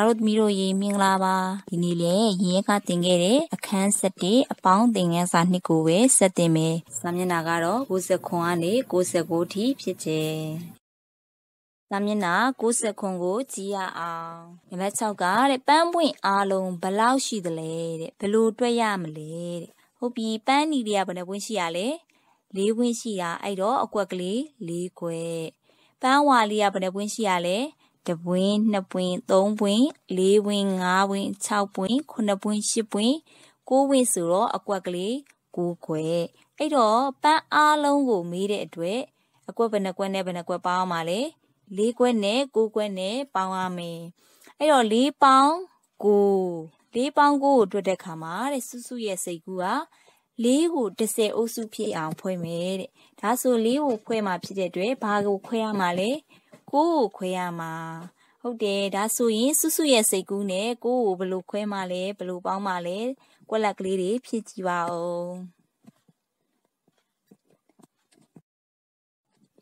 ဒါတို့သမီးတို့ရေမင်္ဂလာပါဒီနေ့လေရင်ရဲကတင်ခဲ့တဲ့အခန်း7အပေါင်းသင်ခန်းစာနှစ်ကိုပဲဆက်တင်မယ်စာမျက်နှာကတော့60ခွန်ကနေ69ထိဖြစ်တယ်စာမျက်နှာ60ခွန်ကိုကြည့်ရအောင်နံပါတ်6ကတဲ့ပန်းပွင့်အားလုံးဘလောက်ရှိသလဲတဲ့ဘယ်လိုတွက်ရမလဲတဲ့ဟုတ်ပြီပန်းနီတွေကဘယ်နှပွင့်ရှိရလဲ၄ပွင့်ရှိတာအဲ့တော့အကွက်ကလေး၄ခွဲပန်းဝါလေးကဘယ်နှပွင့်ရှိရလဲ တပွင့်နှစ်ပွင့်သုံးပွင့်လေးပွင့်ငါးပွင့်၆ပွင့်ခုနှစ်ပွင့်ရှစ်ပွင့်ကိုးပွင့်ဆိုတော့အကွက်ကလေးကိုးခွဲအဲ့တော့ပန်းအားလုံးကိုမေးတဲ့အတွက်အကွက်ဘယ်နှကွက်နဲ့ဘယ်နှကွက်ပေါင်းမှာလဲ၄ကွက်နဲ့၉ကွက်နဲ့ပေါင်းရမယ်အဲ့တော့၄ပေါင်း9၄ပေါင်း9ကိုတွက်တဲ့ခါမှာတဲ့စုစုရဲ့စိတ်ကူကလေးကို30အုပ်စုဖြစ်အောင်ဖွဲ့မယ်တဲ့ဒါဆိုလေးကိုဖွဲ့မှာဖြစ်တဲ့အတွက်ဘာကိုခွဲရမှာလဲ ကိုကိုခွဲရမှာဟုတ်တယ်ဒါဆိုရင်စုစုရဲ့စိတ်ကူးနဲ့ကိုကိုဘယ်လိုခွဲမှာလဲဘယ်လိုပေါင်းမှာလဲကွက်လက်ကလေးတွေဖြစ်ကြည့်ပါဦး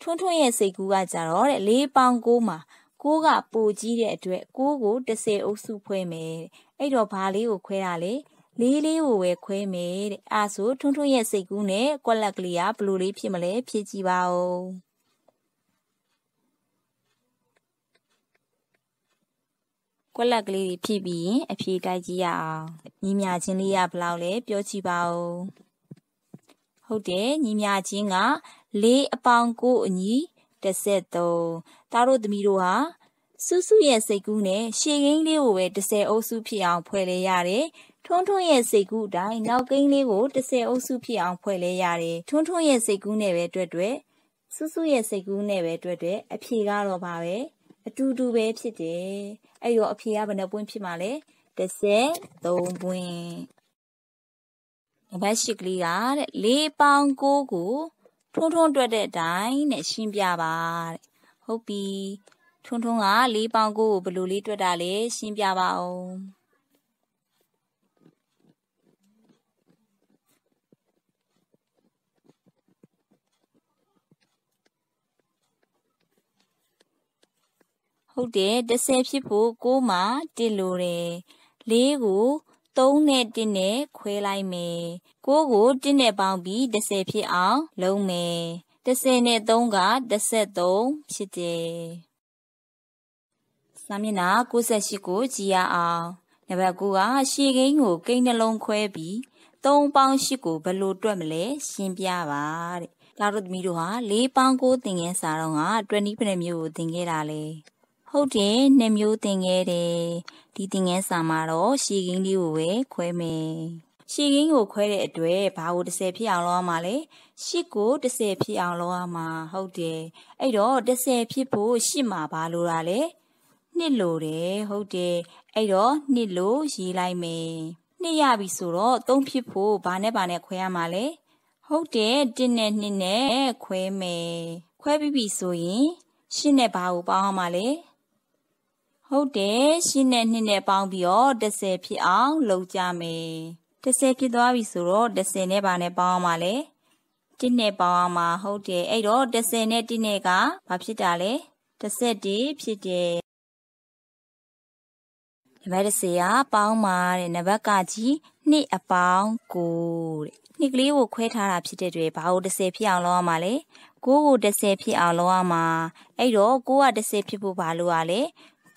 ထွန်းထွန်းရဲ့စိတ်ကူးကကြတော့တဲ့၄ပေါင်း9မှာကိုကပိုကြီးတဲ့အတွက်ကိုကို30အုပ်စုဖွဲမယ်အဲ့တော့ဘာလေးကိုခွဲတာလဲလေးလေးကိုပဲခွဲမယ်တဲ့အဲဆိုထွန်းထွန်းရဲ့စိတ်ကူးနဲ့ကွက်လက်ကလေးကဘလို့လေးဖြစ်မလဲဖြစ်ကြည့်ပါဦး ကွက်လက်ကလေးတွေဖြစ်ပြီးရင်အဖြေတိုက်ကြည့်ရအောင်ညီမြချင်းလေးကဘလောက်လဲပြောကြည့်ပါဦးဟုတ်တယ်ညီမြချင်းက၄အပေါင်း9အညီ33သားတို့သမီးတို့ဟာစုစုရဲ့စိတ်ကူးနဲ့ရှေ့ကိန်းလေးကိုပဲ30အုပ်စုဖြစ်အောင်ဖွဲ့လဲရတယ်ထွန်းထွန်းရဲ့စိတ်ကူးအတိုင်းနောက်ကိန်းလေးကို30အုပ်စုဖြစ်အောင်ဖွဲ့လဲရတယ်ထွန်းထွန်းရဲ့စိတ်ကူးနဲ့ပဲတွေ့တွေ့စုစုရဲ့စိတ်ကူးနဲ့ပဲတွေ့တွေ့အဖြေကတော့ပါပဲ အတူတူပဲဖြစ်တယ်အဲ့တော့အဖြေကဘယ်နှပွင့်ဖြစ်မှာလဲ33ပွင့်နံပါတ်၈ကလေးကတဲ့၄ပေါင်း9ကိုထွန်းထွန်းတွက်တဲ့အတိုင်းနဲ့ရှင်းပြပါတဲ့ဟုတ်ပြီထွန်းထွန်းက၄ပေါင်း9ကိုဘယ်လိုလေးတွက်တာလဲရှင်းပြပါအောင် ဟုတ်တယ်30ဖြစ်ဖို့6မှာ1လိုတယ်4ကို3နဲ့1နဲ့ခွဲလိုက်မယ်6ကို1နဲ့ပေါင်းပြီး30ဖြစ်အောင်လုံးမယ်30နဲ့3က33ဖြစ်တယ်စာမျက်နှာ68ကိုကြည့်ရအောင်နံပါတ်9ကရှေ့ကိန်းကိုကိန်းနှလုံးခွဲပြီး3ပေါင်း8ကိုဘယ်လိုတွက်မလဲရှင်းပြပါတဲ့ဒါတို့သမီးတို့ဟာ4ပေါင်း9သင်ခန်းစာတော့က20ပြည့်မျိုးကိုသင်ခဲ့တာလေ ဟုတ်တယ်နှစ်မျိုးသင်ခဲ့တယ်ဒီသင်ငန်းစာမှာတော့ရှည်ကင်းလေးကိုပဲခွဲမယ်ရှည်ကင်းကိုခွဲတဲ့အတွက်ဘာကို30ဖြစ်အောင်လုပ်ရမှာလဲ8ကို30ဖြစ်အောင်လုပ်ရမှာဟုတ်တယ်အဲ့တော့30ဖြစ်ဖို့8မှာဘာလိုတာလဲနှစ်လိုတယ်ဟုတ်တယ်အဲ့တော့နှစ်လိုရေးလိုက်မယ်နှစ်ရပြီဆိုတော့3ဖြစ်ဖို့ဘာနဲ့ဘာနဲ့ခွဲရမှာလဲဟုတ်တယ်1နဲ့2နဲ့ခွဲမယ်ခွဲပြီးပြီဆိုရင်ရှင်းနဲ့ဘာကိုပေါင်းအောင်မှာလဲ ဟုတ်တယ်ရှင်းနဲ့နှစ်နဲ့ပေါင်းပြီးတော့30ဖြစ်အောင်လုပ်ကြမယ်30ဖြစ်သွားပြီဆိုတော့30နဲ့ပါနဲ့ပေါင်းအောင်ပါလေ1နဲ့ပေါင်းအောင်ပါဟုတ်တယ်အဲ့တော့30နဲ့1နဲ့ကဘာဖြစ်တာလဲ31ဖြစ်တယ်နံပါတ်30ကပေါင်းပါတဲ့နံပါတ်ကကြီးနှစ်အပေါင်း9တဲ့နှစ်ကလေးကိုခွဲထားတာဖြစ်တဲ့တွေဘာလို့30ဖြစ်အောင်လုပ်ရမှာလဲ9ကို30ဖြစ်အောင်လုပ်ရမှာအဲ့တော့9က30ဖြစ်ဖို့ဘာလို့ ਆ လဲ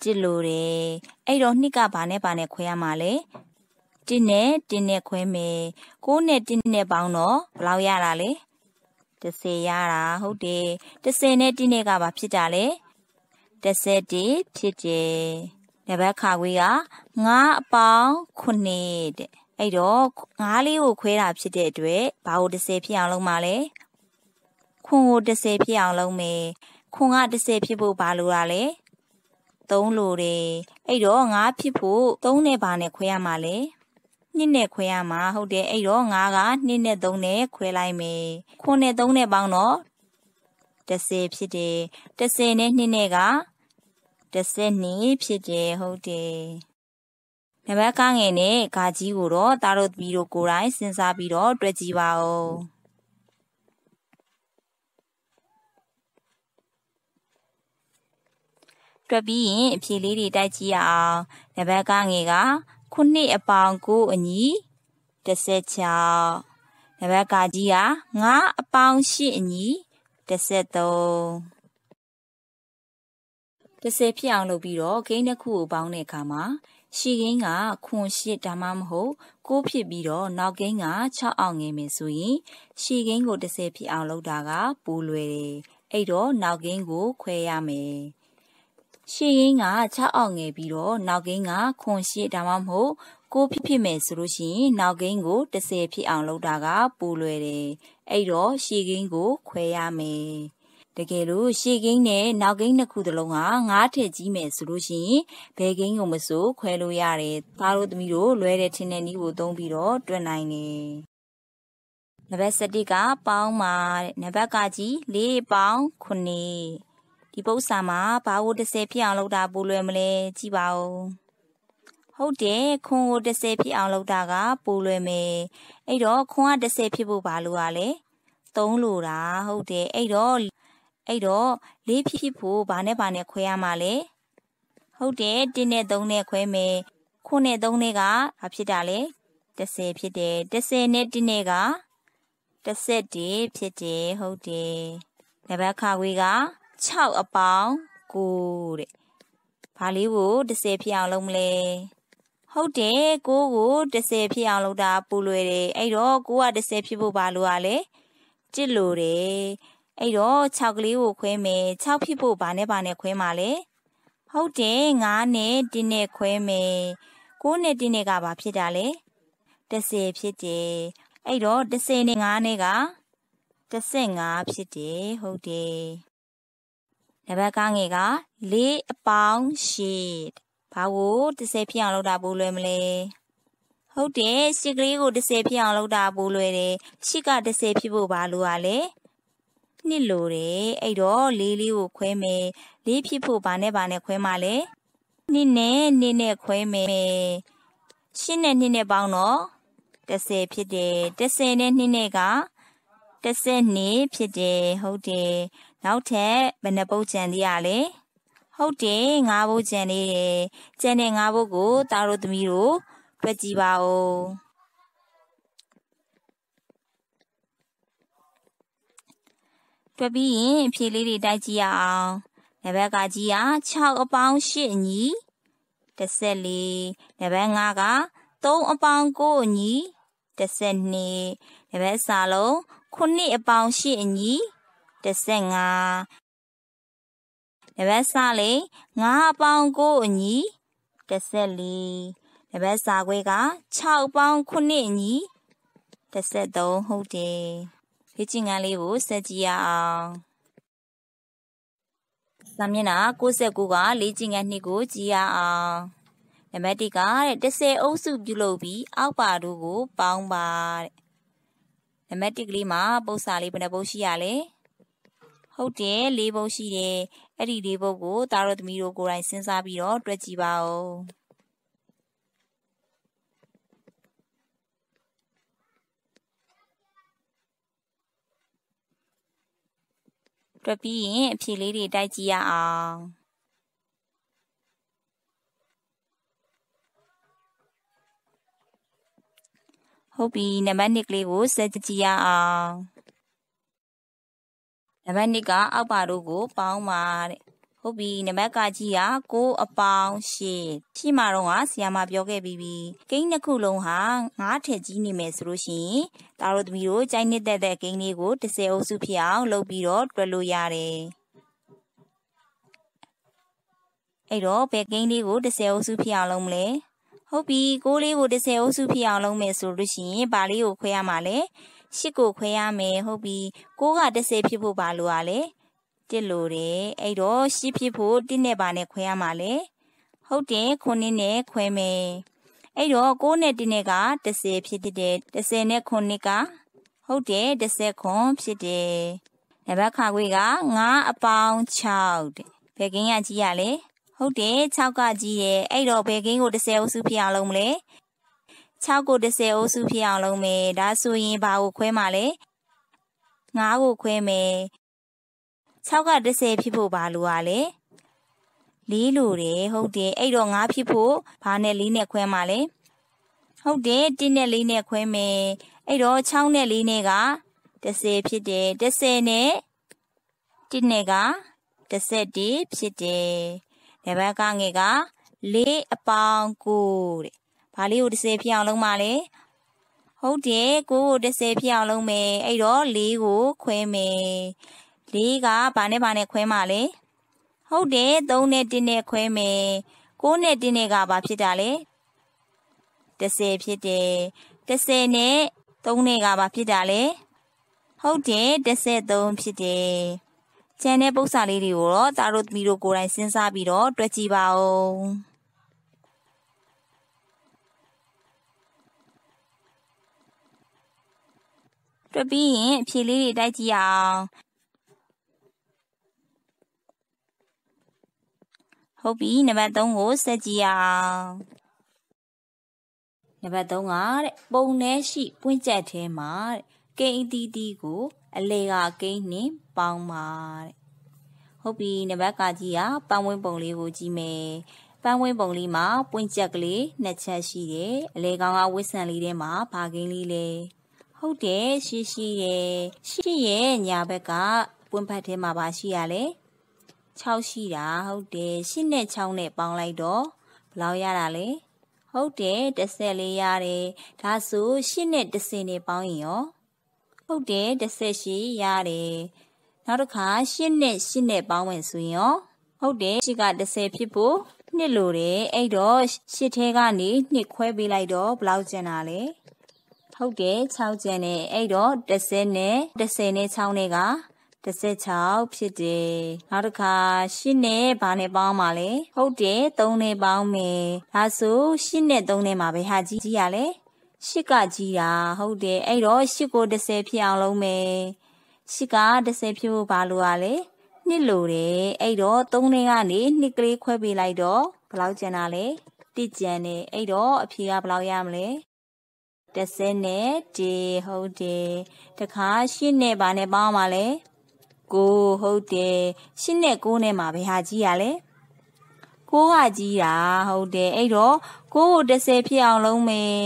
ကြစ်လို့တယ်အဲ့တော့နှစ်ကဘာနဲ့ဘာနဲ့ခွဲရမှာလဲတစ်နဲ့တစ်နဲ့ခွဲမယ်ကိုးနဲ့တစ်နဲ့ပေါင်းတော့ဘယ်လောက်ရတာလဲ30ရတာဟုတ်တယ်30နဲ့တစ်နဲ့ကဘာဖြစ်တာလဲ31ဖြစ်တယ်နံပါတ်ခါခွေးက9အပေါင်း9တဲ့အဲ့တော့9လေးကိုခွဲတာဖြစ်တဲ့အတွက်ဘာကို30ဖြစ်အောင်လုပ်မှာလဲခွန်ကို30ဖြစ်အောင်လုပ်မယ်ခွန်က30ဖြစ်ဖို့ဘာလိုတာလဲ 3လိုတယ်အဲ့တော့9ဖြစ်ဖို့3နဲ့ဘာနဲ့ခွဲရမှာလဲနှစ်နဲ့ခွဲရမှာဟုတ်တယ်အဲ့တော့9က2နဲ့3နဲ့ခွဲလိုက်မယ်ခွန်းနဲ့3နဲ့ပေါင်းတော့30ဖြစ်တယ်30နဲ့2နဲ့က32ဖြစ်တယ်ဟုတ်တယ်နံပါတ်ကငယ်နဲ့ဂါကြီးကိုတော့တားတို့ပြီးတော့ကိုယ်တိုင်စဉ်းစားပြီးတော့တွက်ကြည့်ပါဦး တွက်ပြီးရင်အဖြေလေးတွေတိုက်ကြည့်ရအောင်နံပါတ်ကငယ်ကခုနှစ်အပေါင်းကိုအညီ16နံပါတ်ကကြီးက9အပေါင်း8အညီ13 10ဖြစ်အောင်လုပ်ပြီးတော့ဂိမ်းတစ်ခုကိုပေါင်းတဲ့အခါမှာရှီဂိမ်းကခွန်ရှစ်ဒါမှမဟုတ်ကိုးဖြစ်ပြီးတော့နောက်ဂိမ်းက6အောင်ငယ်မယ်ဆိုရင်ရှီဂိမ်းကို10ဖြစ်အောင်လုပ်တာကပူလွယ်တယ်အဲ့တော့နောက်ဂိမ်းကိုခွဲရမယ် ရှီဂိမ်းက6အောင်ငယ်ပြီးတော့နောက်ဂိမ်းကခွန်ရှစ်ဒါမှမဟုတ်ကိုဖြစ်ဖြစ်မယ်ဆိုလို့ရှိရင်နောက်ဂိမ်းကို10ဖြစ်အောင်လုပ်တာကပူလွယ်တယ်အဲ့တော့ရှီဂိမ်းကိုခွဲရမယ်တကယ်လို့ရှေ့ကိန်းနဲ့နောက်ကိန်းနှစ်ခုသလုံးကငါးထည့်ကြီးမယ်ဆိုလို့ရှိရင်ဘယ်ကိန်းကိုမဆိုခွဲလို့ရတယ်။သားတို့သမီးတို့လွဲတဲ့ထင်းတဲ့နည်းကိုသုံးပြီးတော့တွက်နိုင်တယ်။နံပါတ်7ကပေါင်းပါတဲ့နံပါတ်ကကြီး၄ပေါင်း9 ဒီပု္ပ္ပာမှာဘာကို30ဖြစ်အောင်လုပ်တာပိုလွယ်မလဲကြည့်ပါဦး။ဟုတ်တယ်ခွန်ကို30ဖြစ်အောင်လုပ်တာကပိုလွယ်မယ်။အဲ့တော့ခွန်က30ဖြစ်ဖို့ဘာလို့ ਆ လဲ။3လို့တာဟုတ်တယ်အဲ့တော့အဲ့တော့လေးဖြစ်ဖြစ်ဖို့ဘာနဲ့ဘာနဲ့ခွဲရမှာလဲဟုတ်တယ်1နဲ့3နဲ့ခွဲမယ်ခုနဲ့3နဲ့ကဘာဖြစ်တာလဲ30ဖြစ်တယ်30နဲ့1နဲ့က30ဖြစ်တယ်ဟုတ်တယ်နံပါတ်ခါခွေးက 6အပေါင်း9တဲ့ဘာလေးကို30ဖြစ်အောင်လုပ်မလဲဟုတ်တယ်ကိုကို30ဖြစ်အောင်လုပ်တာပူလွယ်တယ်အဲ့တော့ကိုက30ဖြစ်ဖို့ဘာလို့ ਆ လဲကြစ်လို့တယ်အဲ့တော့6ကလေးကိုခွဲမယ်6ဖြစ်ဖို့ဘာနဲ့ဘာနဲ့ခွဲမှာလဲဟုတ်တယ်9နဲ့1နဲ့ခွဲမယ်9နဲ့1နဲ့ကဘာဖြစ်တာလဲ30ဖြစ်တယ်အဲ့တော့30နဲ့9နဲ့က35ဖြစ်တယ်ဟုတ်တယ် နံပါတ်ကငယ်က4အပေါင်း8ဘာကို30ဖြစ်အောင်လုပ်တာပိုးလွယ်မလဲဟုတ်တယ်ရှစ်ကလေးကို30ဖြစ်အောင်လုပ်တာပိုးလွယ်တယ်ရှစ်က30ဖြစ်ဖို့ဘာလို့ ਆ လဲနှစ်လိုတယ်အဲ့တော့လေးလေးကိုခွဲမယ်လေးဖြစ်ဖို့ဘာနဲ့ဘာနဲ့ခွဲမှာလဲနှစ်နဲ့နှစ်နဲ့ခွဲမယ်ရှင်းနဲ့နှစ်နဲ့ပေါင်းတော့30ဖြစ်တယ်30နဲ့နှစ်နဲ့က 30နှစ်ဖြစ်တယ်ဟုတ်တယ်နောက်ထပ်ဘယ်နှပုတ်ကြံသေးရလဲဟုတ်တယ်ငါးပုတ်ကြံနေတယ်ကြံတဲ့ငါးပုတ်ကိုတားတို့သမီးတို့တွက်ကြည့်ပါဦးတွက်ပြီးရင်ဖြေလေးတွေတိုက်ကြည့်ရအောင်နံပါတ်ကကြီးက6အပေါင်း8အညီ14နံပါတ်5က3အပေါင်း9အညီ12နံပါတ်စာလုံး 9အပေါင်း8အညီ15နံပါတ်စာလေး9အပေါင်း9အညီ14နံပါတ်စာခွဲက6အပေါင်း9အညီ13ဟုတ်တယ်လေ့ကျင့်ခန်းလေးကိုဆက်ကြည့်ရအောင်။စာမျက်နှာ69ကလေ့ကျင့်ခန်းနှစ်ကိုကြည့်ရအောင်။နံပါတ်1ကတဲ့30အုပ်စုပြုလုပ်ပြီးအောက်ပါတို့ကိုပေါင်းပါတဲ့။ နံပါတ်1ကလေးမှာပု္ပ္ပာလေးဘယ်နှပုတ်ရှိရလဲ။ဟုတ်တယ်၄ပုတ်ရှိတယ်။အဲ့ဒီ၄ပုတ်ကိုသားတော်သမီးတို့ကိုယ်တိုင်စဉ်းစားပြီးတော့တွက်ကြည့်ပါဦး။တွက်ပြီးရင်အဖြေလေးတွေတိုက်ကြည့်ရအောင် ဟုတ်ပြီနံပါတ်1ကလေးကိုစက်ကြည့်ရအောင်နံပါတ်2ကအောက်ပါတို့ကို ပေါင်းပါတဲ့ဟုတ်ပြီနံပါတ်ကကြီးက6အပေါင်း8ရှိမှတော့ကဆီယာမပြောခဲ့ပြီးပြီကိန်းတစ်ခုလုံးဟာ9ထက်ကြီးနေမယ်ဆိုလို့ရှိရင်ဒါတို့သမီးတို့ကြိုက်နေတဲ့တဲ့ကိန်းလေးကို30အုပ်စုဖြစ်အောင်လုပ်ပြီးတော့တွက်လို့ရတယ်အဲ့တော့ဘယ်ကိန်းလေးကို30အုပ်စုဖြစ်အောင်လုပ်မလဲ ဟုတ်ပြီကိုးလေးကို30အုပ်စုဖြစ်အောင်လုပ်မယ်ဆိုလို့ရှိရင်ဘာလေးကိုခွဲရမှာလဲရှစ်ကိုခွဲရမယ်ဟုတ်ပြီကိုးက30ဖြစ်ဖို့ဘာလို့ ਆ လဲတစ်လို့တယ်အဲ့တော့ရှစ်ဖြစ်ဖို့တစ်နဲ့ပါနဲ့ခွဲရမှာလေဟုတ်တယ်ခုနှစ်နဲ့ခွဲမယ်အဲ့တော့6နဲ့1နဲ့က30ဖြစ်တယ်30နဲ့9ကဟုတ်တယ်30ခွန်ဖြစ်တယ်နံပါတ်ခါခွေက9အပေါင်း6တဲ့ဘယ်ကင်းရကြီးရလဲ ဟုတ်တယ်6ကကြီးရဲ့အဲ့တော့ဘယ်ကင်းကို30အုပ်စုဖြစ်အောင်လုပ်မလဲ6ကို30အုပ်စုဖြစ်အောင်လုပ်မယ်ဒါဆိုရင်ဘာကိုခွဲမှာလဲ9ကိုခွဲမယ်6က30ဖြစ်ဖို့ဘာလို ਆ လဲလေးလို့တယ်ဟုတ်တယ်အဲ့တော့ငါဖြစ်ဖို့ဘာနဲ့လေးနဲ့ခွဲမှာလဲဟုတ်တယ်1နဲ့4နဲ့ခွဲမယ်အဲ့တော့6နဲ့4နဲ့က30ဖြစ်တယ်30နဲ့1နဲ့က31ဖြစ်တယ် နံပါတ်ကငယ်က4အပေါင်း9တဲ့ဘာလေးကို30ဖြစ်အောင်လုပ်မှာလဲဟုတ်တယ်ကိုကို30ဖြစ်အောင်လုပ်မယ်အဲ့တော့4ကိုခွဲမယ်4ကဘာနဲ့ဘာနဲ့ခွဲမှာလဲဟုတ်တယ်3နဲ့1နဲ့ခွဲမယ်9နဲ့1နဲ့ကဘာဖြစ်တာလဲ30ဖြစ်တယ်30နဲ့3နဲ့ကဘာဖြစ်တာလဲဟုတ်တယ်33ဖြစ်တယ် ကျန်တဲ့ပု္ပ္ပာလေးတွေကိုတော့တာတို့သမီးတို့ကိုယ်တိုင်စဉ်းစားပြီးတော့တွက်ကြည့်ပါဦးတွက်ပြီးရင်အဖြေလေးတွေတိုက်ကြည့်အောင်ဟုတ်ပြီနံပါတ်3ကိုဆက်ကြည့်အောင်နံပါတ်3ကတဲ့ပုံထဲရှိပွင့်ကြက်ထဲမှာတဲ့ကိန်းအတီးတီးကို အလေကကိန်းနဲ့ပေါင်းပါတဲ့ဟုတ်ပြီနံပါတ်ကကြီးကပန်းဝင်းပုံလေးကိုကြည့်မယ်ပန်းဝင်းပုံလေးမှာပွင့်ကြက်ကလေးနှစ်ချက်ရှိတယ်အလေကောင်ကဝစ်ဆန်လေးထဲမှာဘာကိန်းလေးလဲဟုတ်တယ်ရှိရှိရဲ့ရှိရဲ့ညာဘက်ကပွင့်ဖတ်ထဲမှာပါရှိရလဲ6ရှိတာဟုတ်တယ်8နဲ့6နဲ့ပေါင်းလိုက်တော့ဘယ်လောက်ရတာလဲဟုတ်တယ်14ရတယ်ဒါဆို8နဲ့10နဲ့ပေါင်းရင်ရော ဟုတ်တယ်18ရတယ်နောက်တစ်ခါ8နဲ့8နဲ့ပေါင်းဝင်ဆိုရင်ရောဟုတ်တယ်8က10ဖြစ်ဖို့နှစ်လို့တယ်အဲ့တော့8ထဲကနေနှစ်ခွဲပေးလိုက်တော့ဘယ်လောက်ကျန်တာလဲဟုတ်တယ်6ကျန်တယ်အဲ့တော့10နဲ့10နဲ့6နဲ့က16ဖြစ်တယ်နောက်တစ်ခါ8နဲ့ဘာနဲ့ပေါင်းမှာလဲဟုတ်တယ်3နဲ့ပေါင်းမယ်ဒါဆို8နဲ့3နဲ့မှာပဲဟာကြီးကြီးရလဲ 8ကကြီးတာဟုတ်တယ်အဲ့တော့8ကို10ဖြစ်အောင်လုပ်မယ်8က10ဖြစ်ဖို့ဘာလို့ ਆ လဲနှစ်လို့တယ်အဲ့တော့3နဲ့ကနေနှစ်ကလေးခွဲပေးလိုက်တော့ဘယ်လောက်ကျန်တာလဲတစ်ကျန်တယ်အဲ့တော့အဖြေကဘယ်လောက်ရမလဲ30နဲ့1ဟုတ်တယ်တခါ8နဲ့ဘာနဲ့ပေါင်းမှာလဲကိုဟုတ်တယ်ရှင်းနဲ့ကိုနဲ့မှာဘယ်ဟာကြီးရလဲကိုကကြီးတာဟုတ်တယ်အဲ့တော့ ကိုကို30ဖြစ်အောင်လုံးမယ်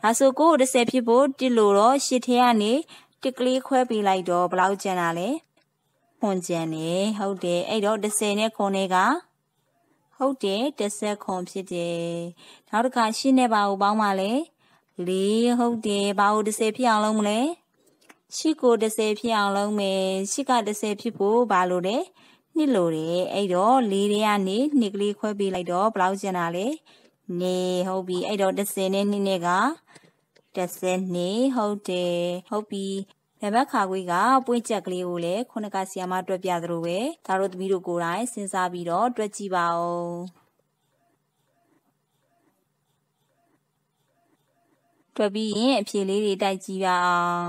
ဒါဆိုကိုကို30ဖြစ်ဖို့တစ်လို့တော့ရှစ်ထဲကနေတစ်ကလေးခွဲပေးလိုက်တော့ဘယ်လောက်ကျန်တာလဲခွန်ကျန်နေဟုတ်တယ်အဲ့တော့30နဲ့ခွန်နဲ့ကဟုတ်တယ်30ခွန်ဖြစ်တယ်နောက်တစ်ခါရှင်းနဲ့ပါကိုပေါင်းပါလေလေးဟုတ်တယ်ဘာကို30ဖြစ်အောင်လုံးမလဲရှစ်ကို30ဖြစ်အောင်လုပ်မယ်ရှစ်က30ဖြစ်ဖို့ဘာလို့လဲနှစ်လို့တယ်အဲ့တော့လေးတွေကနေနှစ်ကလေးခွဲပေးလိုက်တော့ဘယ်လောက်ကျန်တာလဲ နေဟုတ်ပြီအဲ့တော့30နဲ့နှစ်နဲ့က30နှစ်ဟုတ်တယ်ဟုတ်ပြီနံပါတ်ခါခွေးကပွင့်ချက်ကလေးကိုလည်းခုနကဆီယမတွက်ပြသလိုပဲဒါတို့သမီးတို့ကိုယ်တိုင်စဉ်းစားပြီးတော့တွက်ကြည့်ပါဦးတွက်ပြီးရင်အဖြေလေးတွေတိုက်ကြည့်ပါအောင်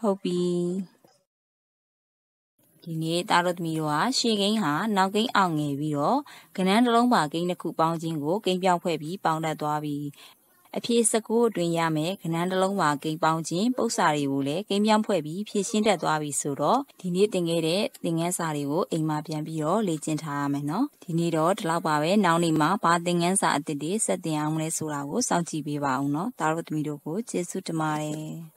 ဟုတ်ပြီ ဒီနေ့တာတို့သမီးတို့ဟာရှေ့ကိန်းဟာနောက်ကိန်းအောင်ငယ်ပြီးတော့ကနန်းတစ်လုံးပါကိန်းတစ်ခုပေါင်းခြင်းကိုကိန်းပြောင်းဖွဲ့ပြီးပေါင်းတတ်သွားပြီအဖြေစကူအတွင်းရမယ်ကနန်းတစ်လုံးပါကိန်းပေါင်းခြင်းပု္ပ္ပစာတွေကိုလည်းကိန်းပြောင်းဖွဲ့ပြီးဖြည့်ရှင်းတတ်သွားပြီဆိုတော့ဒီနေ့သင်ခဲ့တဲ့သင်ခန်းစာတွေကိုအိမ်မှာပြန်ပြီးတော့လေ့ကျင့်ထားရမယ်နော်ဒီနေ့တော့ဒီလောက်ပါပဲနောက်နေ့မှာဘာသင်ခန်းစာအသစ်တွေဆက်သင်အောင်လဲဆိုတာကိုစောင့်ကြည့်ပေးပါအောင်နော်ဒါတို့သမီးတို့ကိုကျေးဇူးတင်ပါတယ်